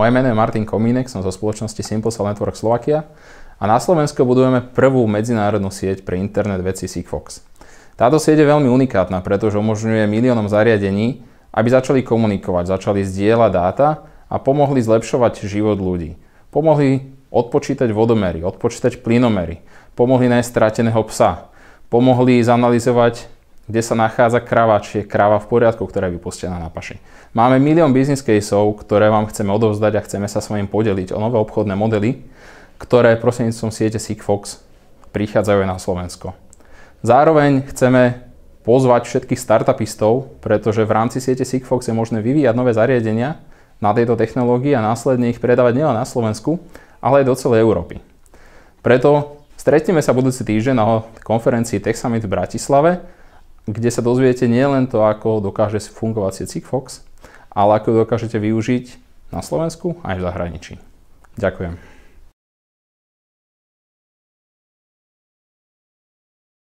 Moje meno je Martin Komínek, som zo spoločnosti Simple Network Slovakia a na Slovensku budujeme prvú medzinárodnú sieť pre internet veci Sigfox. Táto sieť je veľmi unikátna, pretože umožňuje miliónom zariadení, aby začali komunikovať, začali zdieľať dáta a pomohli zlepšovať život ľudí. Pomohli odpočítať vodomery, odpočítať plynomery, pomohli nájsť strateného psa, pomohli zanalizovať kde sa nachádza krava, či je krava v poriadku, ktorá je vypustená na paši. Máme milión business caseov, ktoré vám chceme odovzdať a chceme sa s vami podeliť o nové obchodné modely, ktoré prostredníctvom siete Sigfox prichádzajú aj na Slovensko. Zároveň chceme pozvať všetkých startupistov, pretože v rámci siete Sigfox je možné vyvíjať nové zariadenia na tejto technológii a následne ich predávať nielen na Slovensku, ale aj do celej Európy. Preto stretneme sa budúci týždeň na konferencii Tech Summit v Bratislave, kde sa dozviete nielen to, ako dokáže fungovať Sigfox, ale ako dokážete využiť na Slovensku aj v zahraničí. Ďakujem.